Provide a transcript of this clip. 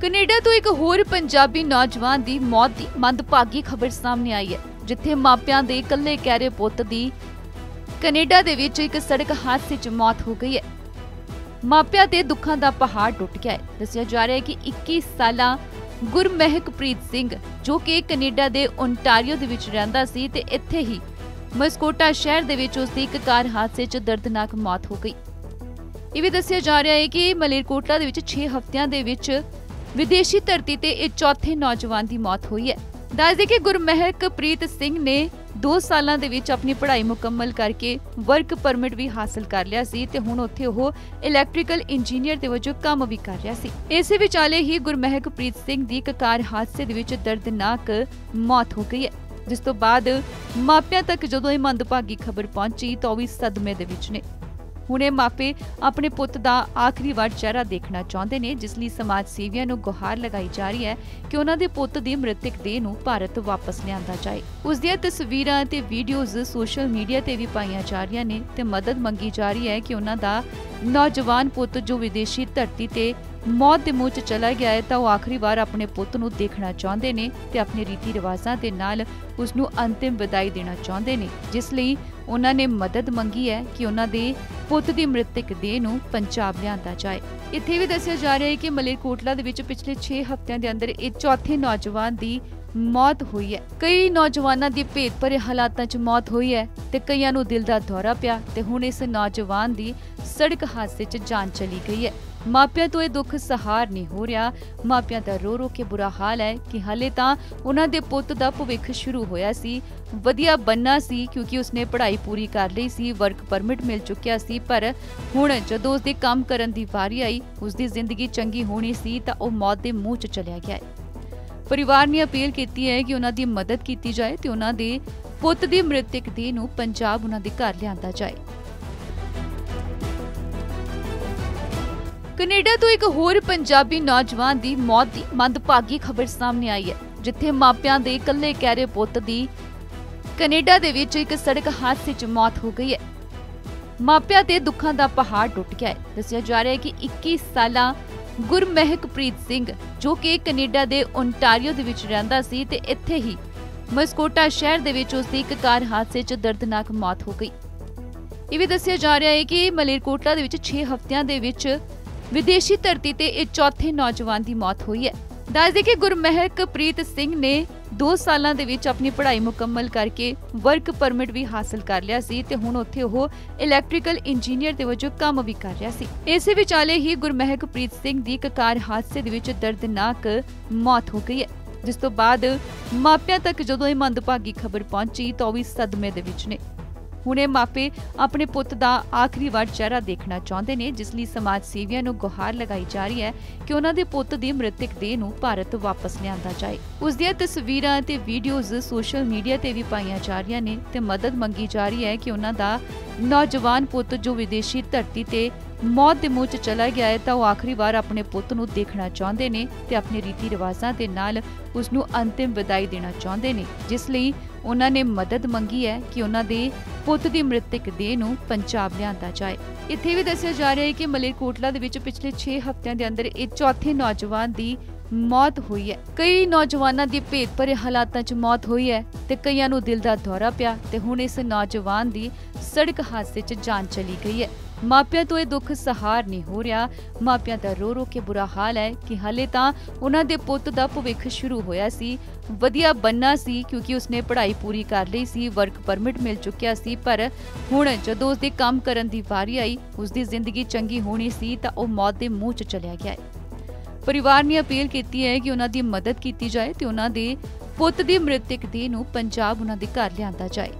Canada ਤੋਂ ਇੱਕ ਹੋਰ ਪੰਜਾਬੀ ਨੌਜਵਾਨ ਦੀ ਮੌਤ ਦੀ ਮੰਦਭਾਗੀ ਖਬਰ ਸਾਹਮਣੇ ਆਈ ਹੈ, ਜਿੱਥੇ ਮਾਪਿਆਂ ਦੇ ਇਕੱਲੇ ਕਹਿਰੇ ਪੁੱਤ ਦੀ ਕੈਨੇਡਾ ਦੇ ਵਿੱਚ ਇੱਕ ਸੜਕ ਹਾਦਸੇ 'ਚ ਮੌਤ ਹੋ ਗਈ ਹੈ। ਮਾਪਿਆਂ ਤੇ ਦੁੱਖਾਂ ਦਾ ਪਹਾੜ ਟੁੱਟ ਗਿਆ ਹੈ। ਦੱਸਿਆ ਜਾ ਰਿਹਾ ਹੈ ਕਿ 21 ਸਾਲਾਂ ਗੁਰਮਹਿਕਪ੍ਰੀਤ ਸਿੰਘ, ਜੋ ਕਿ ਕੈਨੇਡਾ ਦੇ ਓਨਟਾਰੀਓ ਦੇ ਵਿੱਚ ਰਹਿੰਦਾ ਸੀ ਤੇ ਇੱਥੇ ਹੀ ਮਸਕੋਟਾ ਸ਼ਹਿਰ ਦੇ ਵਿੱਚ ਉਸ ਦੀ ਇੱਕ ਕਾਰ ਹਾਦਸੇ 'ਚ ਦਰਦਨਾਕ ਮੌਤ ਹੋ ਗਈ। ਇਹ ਵੀ ਦੱਸਿਆ ਜਾ ਰਿਹਾ ਹੈ ਕਿ ਮਲੇਰਕੋਟਲਾ ਦੇ ਵਿੱਚ 6 ਹਫ਼ਤਿਆਂ ਦੇ ਵਿੱਚ ਵਿਦੇਸ਼ੀ ਧਰਤੀ ਤੇ ਇਹ ਚੌਥੇ ਨੌਜਵਾਨ ਦੀ ਮੌਤ ਹੋਈ ਹੈ। ਦੱਸਦੇ ਕਿ ਗੁਰਮਹਿਕਪ੍ਰੀਤ ਸਿੰਘ ਨੇ 2 ਸਾਲਾਂ ਦੇ ਵਿੱਚ ਆਪਣੀ ਪੜ੍ਹਾਈ ਮੁਕੰਮਲ ਕਰਕੇ ਵਰਕ ਪਰਮਿਟ ਵੀ ਹਾਸਲ ਕਰ ਲਿਆ ਸੀ ਤੇ ਹੁਣ ਉੱਥੇ ਉਹ ਇਲੈਕਟ੍ਰੀਕਲ ਇੰਜੀਨੀਅਰ ਦੇ ਵਜੋਂ ਕੰਮ ਵੀ ਕਰ ਰਿਹਾ ਸੀ। ਇਸੇ ਵਿਚਾਲੇ ਹੀ ਗੁਰਮਹਿਕਪ੍ਰੀਤ ਸਿੰਘ ਦੀ ਇੱਕ ਕਾਰ ਹਾਦਸੇ ਦੇ ਵਿੱਚ ਦਰਦਨਾਕ ਮੌਤ ਹੋ ਗਈ ਹੈ, ਜਿਸ ਤੋਂ ਬਾਅਦ ਮਾਪਿਆਂ ਤੱਕ ਜਦੋਂ ਇਹ ਮੰਦਭਾਗੀ ਖਬਰ ਪਹੁੰਚੀ ਤਾਂ ਉਹ ਵੀ ਸਦਮੇ ਦੇ ਵਿੱਚ ਨੇ। ਹੁਣ ਇਹ ਮਾਪੇ ਆਪਣੇ ਪੁੱਤ ਦਾ ਆਖਰੀ ਵਾਰ ਚਿਹਰਾ ਦੇਖਣਾ ਚਾਹੁੰਦੇ ਨੇ, ਜਿਸ ਲਈ ਸਮਾਜ ਸੇਵੀਆਂ ਨੂੰ ਗੁਹਾਰ ਲਗਾਈ ਜਾ ਰਹੀ ਹੈ ਕਿ ਉਹਨਾਂ ਦੇ ਪੁੱਤ ਦੀ ਮ੍ਰਿਤਕ ਦੇਹ ਨੂੰ ਭਾਰਤ ਵਾਪਸ ਲਿਆਂਦਾ ਜਾਏ। ਉਸ ਦੀਆਂ ਤਸਵੀਰਾਂ ਤੇ ਵੀਡੀਓਜ਼ ਸੋਸ਼ਲ ਮੀਡੀਆ ਤੇ ਵੀ ਪਾਈਆਂ ਜਾ ਰਹੀਆਂ ਨੇ ਤੇ ਮਦਦ ਮੰਗੀ ਜਾ ਰਹੀ ਹੈ ਕਿ ਉਹਨਾਂ ਦਾ ਨੌਜਵਾਨ ਪੁੱਤ ਜੋ ਵਿਦੇਸ਼ੀ ਧਰਤੀ ਤੇ ਮੌਤ ਦੇ ਮੂੰਹ 'ਚ ਚਲਾ ਗਿਆ ਹੈ ਤਾਂ ਉਹ ਆਖਰੀ ਵਾਰ ਆਪਣੇ ਪੁੱਤ ਨੂੰ ਦੇਖਣਾ ਚਾਹੁੰਦੇ ਨੇ ਤੇ ਆਪਣੇ ਰੀਤੀ ਰਿਵਾਜ਼ਾਂ ਦੇ ਨਾਲ ਉਸ ਨੂੰ ਅੰਤਿਮ ਵਿਦਾਈ ਦੇਣਾ ਚਾਹੁੰਦੇ ਨੇ, ਜਿਸ ਲਈ ਉਹਨਾਂ ਨੇ ਮਦਦ ਮੰਗੀ ਹੈ ਕਿ ਉਹਨਾਂ ਦੇ ਪੁੱਤ ਦੀ ਮ੍ਰਿਤਕ ਦੇਹ ਨੂੰ ਪੰਜਾਬ ਲਿਆਂਦਾ ਜਾਏ। ਇੱਥੇ ਵੀ ਦੱਸਿਆ ਜਾ ਰਿਹਾ ਹੈ ਕਿ ਮਲੇਰਕੋਟਲਾ ਦੇ ਵਿੱਚ ਪਿਛਲੇ 6 ਹਫ਼ਤਿਆਂ ਦੇ ਅੰਦਰ ਇਹ ਚੌਥੇ ਨੌਜਵਾਨ ਦੀ ਮੌਤ ਹੋਈ ਹੈ। ਕਈ ਨੌਜਵਾਨਾਂ ਦੀ ਭੇਤ ਭਰੇ ਹਾਲਾਤਾਂ 'ਚ ਮੌਤ ਹੋਈ ਹੈ ਤੇ ਕਈਆਂ ਨੂੰ ਦਿਲ ਦਾ ਦੌਰਾ ਪਿਆ ਤੇ ਹੁਣ ਇਸ ਨੌਜਵਾਨ ਦੀ ਸੜਕ ਹਾਦਸੇ 'ਚ ਜਾਨ ਚਲੀ ਗਈ ਹੈ। ਮਾਪਿਆਂ ਤੋਂ ਇਹ ਦੁੱਖ ਸਹਾਰ ਨਹੀਂ ਹੋ ਰਿਹਾ। ਮਾਪਿਆਂ ਦਾ ਰੋ ਰੋ ਕੇ ਬੁਰਾ ਹਾਲ ਹੈ ਕਿ ਹਲੇ ਤਾਂ ਉਹਨਾਂ ਦੇ ਪੁੱਤ ਦਾ ਭਵਿੱਖ ਸ਼ੁਰੂ ਹੋਇਆ ਸੀ। ਵਧੀਆ ਬੰਨਾ ਸੀ ਕਿਉਂਕਿ ਉਸਨੇ ਪੜ੍ਹਾਈ ਪੂਰੀ ਕਰ ਲਈ ਸੀ ਵਰਕ ਪਰਮਿਟ ਮਿਲ ਚੁੱਕਿਆ ਸੀ, ਪਰ ਹੁਣ ਜਦੋਂ ਉਸਦੇ ਕੰਮ ਕਰਨ ਦੀ ਵਾਰੀ ਆਈ, ਉਸਦੀ ਜ਼ਿੰਦਗੀ ਚੰਗੀ ਹੋਣੀ ਸੀ ਤਾਂ ਉਹ ਮੌਤ ਦੇ ਮੂੰਹ 'ਚ ਚਲਿਆ ਗਿਆ ਹੈ। ਪਰਿਵਾਰ ਨੇ ਅਪੀਲ ਕੀਤੀ ਹੈ ਕਿ ਉਹਨਾਂ ਦੀ ਮਦਦ ਕੀਤੀ ਜਾਏ ਤੇ ਉਹਨਾਂ ਦੇ ਪੁੱਤ ਦੀ ਮ੍ਰਿਤਕ ਦੇਹ ਨੂੰ ਪੰਜਾਬ ਉਹਨਾਂ ਦੇ ਘਰ ਲਿਆਂਦਾ ਜਾਏ। ਕੈਨੇਡਾ ਤੋਂ ਇੱਕ ਹੋਰ ਪੰਜਾਬੀ ਨੌਜਵਾਨ ਦੀ ਮੌਤ ਦੀ ਮੰਦਭਾਗੀ ਖਬਰ ਸਾਹਮਣੇ ਆਈ ਹੈ, ਜਿੱਥੇ ਮਾਪਿਆਂ ਦੇ ਇਕੱਲੇ ਕਹਿਰੇ ਪੁੱਤ ਦੀ ਕੈਨੇਡਾ ਦੇ ਵਿੱਚ ਇੱਕ ਸੜਕ ਹਾਦਸੇ 'ਚ ਮੌਤ ਹੋ ਗਈ ਹੈ। ਮਾਪਿਆਂ ਤੇ ਦੁੱਖਾਂ ਦਾ ਪਹਾੜ ਟੁੱਟ ਗਿਆ ਹੈ। ਦੱਸਿਆ ਜਾ ਰਿਹਾ ਹੈ ਕਿ 21 ਸਾਲਾਂ ਗੁਰਮਹਿਕਪ੍ਰੀਤ ਸਿੰਘ, ਜੋ ਕਿ ਕੈਨੇਡਾ ਦੇ ਓਨਟਾਰੀਓ ਦੇ ਵਿੱਚ ਰਹਿੰਦਾ ਸੀ ਤੇ ਇੱਥੇ ਹੀ ਮਸਕੋਟਾ ਸ਼ਹਿਰ ਦੇ ਵਿੱਚ ਉਸ ਦੀ ਇੱਕ ਕਾਰ ਹਾਦਸੇ 'ਚ ਦਰਦਨਾਕ ਮੌਤ ਹੋ ਗਈ। ਇਹ ਵੀ ਦੱਸਿਆ ਜਾ ਰਿਹਾ ਹੈ ਕਿ ਮਲੇਰਕੋਟਲਾ ਦੇ ਵਿੱਚ 6 ਹਫ਼ਤਿਆਂ ਦੇ ਵਿੱਚ ਵਿਦੇਸ਼ੀ ਧਰਤੀ ਤੇ ਇਹ ਚੌਥੇ ਨੌਜਵਾਨ ਦੀ ਮੌਤ ਹੋਈ ਹੈ। ਦੱਸਦੇ ਕਿ ਗੁਰਮਹਿਕਪ੍ਰੀਤ ਸਿੰਘ ਨੇ 2 ਸਾਲਾਂ ਦੇ ਵਿੱਚ ਆਪਣੀ ਪੜ੍ਹਾਈ ਮੁਕੰਮਲ ਕਰਕੇ ਵਰਕ ਪਰਮਿਟ ਵੀ ਹਾਸਲ ਕਰ ਲਿਆ ਸੀ ਤੇ ਹੁਣ ਉੱਥੇ ਉਹ ਇਲੈਕਟ੍ਰੀਕਲ ਇੰਜੀਨੀਅਰ ਦੇ ਵਜੋਂ ਕੰਮ ਵੀ ਕਰ ਰਿਹਾ ਸੀ। ਇਸੇ ਵਿਚਾਲੇ ਹੀ ਗੁਰਮਹਿਕ ਪ੍ਰੀਤ ਸਿੰਘ ਦੀ ਇੱਕ ਕਾਰ ਹਾਦਸੇ ਦੇ ਵਿੱਚ ਦਰਦਨਾਕ ਮੌਤ ਹੋ ਗਈ ਹੈ, ਜਿਸ ਤੋਂ ਬਾਅਦ ਮਾਪਿਆਂ ਤੱਕ ਜਦੋਂ ਇਹ ਮੰਦਭਾਗੀ ਖਬਰ ਪਹੁੰਚੀ ਤਾਂ ਉਹ ਵੀ ਸਦਮੇ ਦੇ ਵਿੱਚ ਨੇ। ਹੁਣ ਮਾਪੇ ਆਪਣੇ ਪੁੱਤ ਦਾ ਆਖਰੀ ਵਾਰ ਚਿਹਰਾ ਦੇਖਣਾ ਚਾਹੁੰਦੇ ਨੇ, ਜਿਸ ਲਈ ਸਮਾਜ ਸੇਵੀਆਂ ਨੂੰ ਗੁਹਾਰ ਲਗਾਈ ਜਾ ਰਹੀ ਹੈ ਕਿ ਉਹਨਾਂ ਦੇ ਪੁੱਤ ਦੀ ਮ੍ਰਿਤਕ ਦੇਹ ਨੂੰ ਭਾਰਤ ਵਾਪਸ ਲਿਆਂਦਾ ਜਾਏ। ਉਸ ਦੀਆਂ ਤਸਵੀਰਾਂ ਤੇ ਵੀਡੀਓਜ਼ ਸੋਸ਼ਲ ਮੀਡੀਆ ਤੇ ਵੀ ਪਾਈਆਂ ਜਾ ਰਹੀਆਂ ਨੇ ਤੇ ਮਦਦ ਮੰਗੀ ਜਾ ਰਹੀ ਹੈ ਕਿ ਉਹਨਾਂ ਦਾ ਨੌਜਵਾਨ ਪੁੱਤ ਜੋ ਵਿਦੇਸ਼ੀ ਧਰਤੀ ਤੇ ਮੌਤ ਦੇ ਮੂੰਹ 'ਚ ਚਲਾ ਗਿਆ ਹੈ ਤਾਂ ਉਹ ਆਖਰੀ ਵਾਰ ਆਪਣੇ ਪੁੱਤ ਨੂੰ ਦੇਖਣਾ ਚਾਹੁੰਦੇ ਨੇ ਤੇ ਆਪਣੇ ਰੀਤੀ ਰਿਵਾਜ਼ਾਂ ਦੇ ਨਾਲ ਉਸ ਨੂੰ ਅੰਤਿਮ ਵਿਦਾਈ ਦੇਣਾ ਚਾਹੁੰਦੇ ਨੇ, ਜਿਸ ਲਈ ਉਹਨਾਂ ਨੇ ਮਦਦ ਮੰਗੀ ਹੈ ਕਿ ਉਹਨਾਂ ਦੇ ਪੁੱਤ ਦੀ ਮ੍ਰਿਤਕ ਦੇਹ ਨੂੰ ਪੰਜਾਬ ਲਿਆਂਦਾ ਜਾਏ। ਇੱਥੇ ਵੀ ਦੱਸਿਆ ਜਾ ਰਿਹਾ ਹੈ ਕਿ ਮਲੇਰਕੋਟਲਾ ਦੇ ਵਿੱਚ ਪਿਛਲੇ 6 ਹਫ਼ਤਿਆਂ ਦੇ ਅੰਦਰ ਇਹ ਚੌਥੇ ਨੌਜਵਾਨ ਦੀ ਮੌਤ ਹੋਈ ਹੈ। ਕਈ ਨੌਜਵਾਨਾਂ ਦੀ ਭੇਤ ਭਰੇ ਹਾਲਾਤਾਂ 'ਚ ਮੌਤ ਹੋਈ ਹੈ ਤੇ ਕਈਆਂ ਨੂੰ ਦਿਲ ਦਾ ਦੌਰਾ ਪਿਆ ਤੇ ਹੁਣ ਇਸ ਨੌਜਵਾਨ ਦੀ ਸੜਕ ਹਾਦਸੇ 'ਚ ਜਾਨ ਚਲੀ ਗਈ ਹੈ। ਮਾਪਿਆਂ ਤੋਂ ਇਹ ਦੁੱਖ ਸਹਾਰ ਨਹੀਂ ਹੋ ਰਿਹਾ। ਮਾਪਿਆਂ ਦਾ ਰੋ ਰੋ ਕੇ ਬੁਰਾ ਹਾਲ ਹੈ ਕਿ ਹਲੇ ਤਾਂ ਉਹਨਾਂ ਦੇ ਪੁੱਤ ਦਾ ਭਵਿੱਖ ਸ਼ੁਰੂ ਹੋਇਆ ਸੀ। ਵਧੀਆ ਬੰਨਾ ਸੀ ਕਿਉਂਕਿ ਉਸਨੇ ਪੜ੍ਹਾਈ ਪੂਰੀ ਕਰ ਲਈ ਸੀ ਵਰਕ ਪਰਮਿਟ ਮਿਲ ਚੁੱਕਿਆ ਸੀ, ਪਰ ਹੁਣ ਜਦੋਂ ਉਸਦੇ ਕੰਮ ਕਰਨ ਦੀ ਵਾਰੀ ਆਈ, ਉਸਦੀ ਜ਼ਿੰਦਗੀ ਚੰਗੀ ਹੋਣੀ ਸੀ ਤਾਂ ਉਹ ਮੌਤ ਦੇ ਮੂੰਹ 'ਚ ਚਲਿਆ ਗਿਆ ਹੈ। ਪਰਿਵਾਰ ਨੇ ਅਪੀਲ ਕੀਤੀ ਹੈ ਕਿ ਉਹਨਾਂ ਦੀ ਮਦਦ ਕੀਤੀ ਜਾਏ ਤੇ ਉਹਨਾਂ ਦੇ ਪੁੱਤ ਦੀ ਮ੍ਰਿਤਕ ਦੇਹ ਨੂੰ ਪੰਜਾਬ ਉਹਨਾਂ ਦੇ ਘਰ ਲਿਆਂਦਾ ਜਾਏ।